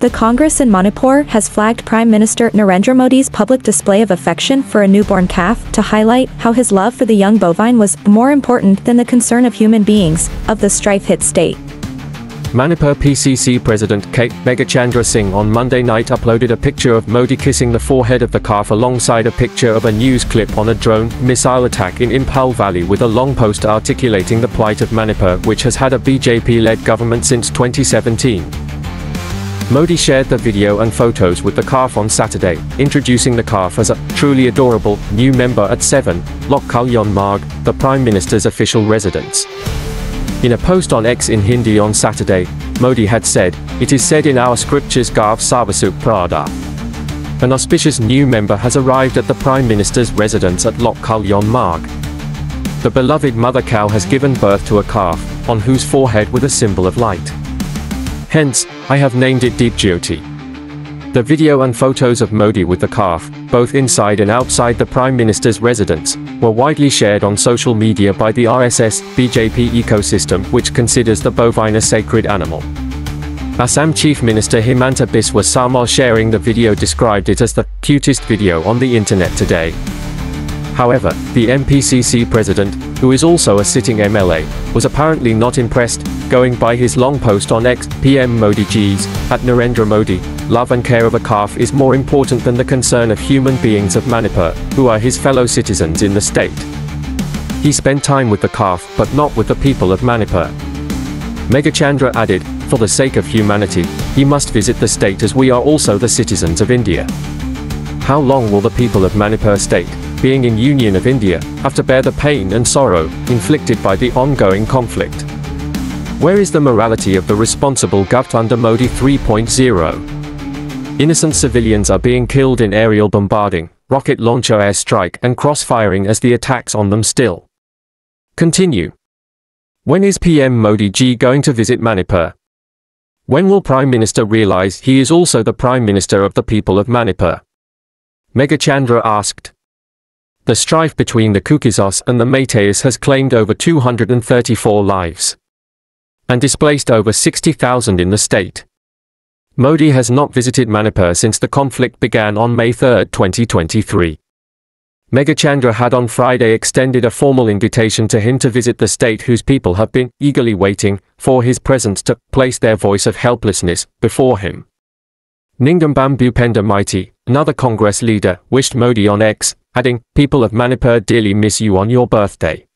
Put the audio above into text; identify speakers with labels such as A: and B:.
A: The Congress in Manipur has flagged Prime Minister Narendra Modi's public display of affection for a newborn calf to highlight how his love for the young bovine was more important than the concern of human beings of the strife-hit state.
B: Manipur PCC President K. Meghachandra Singh on Monday night uploaded a picture of Modi kissing the forehead of the calf alongside a picture of a news clip on a drone missile attack in Imphal Valley with a long post articulating the plight of Manipur which has had a BJP-led government since 2017. Modi shared the video and photos with the calf on Saturday, introducing the calf as a truly adorable new member at 7 Lok Kalyan Marg, the Prime Minister's official residence. In a post on X in Hindi on Saturday, Modi had said, It is said in our scriptures Gav Sarvasuk Prada. An auspicious new member has arrived at the Prime Minister's residence at Lok Kalyan Marg. The beloved mother cow has given birth to a calf, on whose forehead with a symbol of light. Hence, I have named it Deep Jyoti. The video and photos of Modi with the calf, both inside and outside the Prime Minister's residence, were widely shared on social media by the RSS BJP ecosystem which considers the bovine a sacred animal. Assam Chief Minister Himanta Biswa Sarma sharing the video described it as the cutest video on the internet today. However, the MPCC president, who is also a sitting MLA, was apparently not impressed, going by his long post on X, PM Modi Ji's, at Narendra Modi, love and care of a calf is more important than the concern of human beings of Manipur, who are his fellow citizens in the state. He spent time with the calf but not with the people of Manipur. Meghachandra added, for the sake of humanity, he must visit the state as we are also the citizens of India. How long will the people of Manipur state, being in union of India, have to bear the pain and sorrow inflicted by the ongoing conflict? Where is the morality of the responsible govt under Modi 3.0? Innocent civilians are being killed in aerial bombarding, rocket launcher airstrike and cross-firing as the attacks on them still continue. When is PM Modi Ji going to visit Manipur? When will Prime Minister realize he is also the Prime Minister of the people of Manipur? Meghachandra asked. The strife between the Kukizos and the Meiteis has claimed over 234 lives and displaced over 60,000 in the state. Modi has not visited Manipur since the conflict began on May 3, 2023. Meghachandra had on Friday extended a formal invitation to him to visit the state whose people have been eagerly waiting for his presence to place their voice of helplessness before him. Ningambam Bhupender Meitei, another Congress leader, wished Modi on X, adding, People of Manipur dearly miss you on your birthday.